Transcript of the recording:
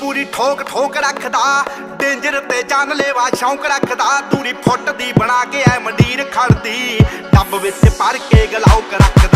ਪੂਰੀ ਠੋਕ ਠੋਕ ਰੱਖਦਾ, ਡੇਂਜਰ ਤੇ ਜਾਨ ਲੈਵਾ ਸ਼ੌਂਕ ਰੱਖਦਾ ਦੂਰੀ ਫੁੱਟਦੀ ਬਣਾ ਕੇ ਐ ਮੰਡੀਰ ਖੜਦੀ, ਡੱਬ ਵਿੱਚ ਭਰ ਕੇ ਗਲਾਉਕ ਰੱਖਦਾ।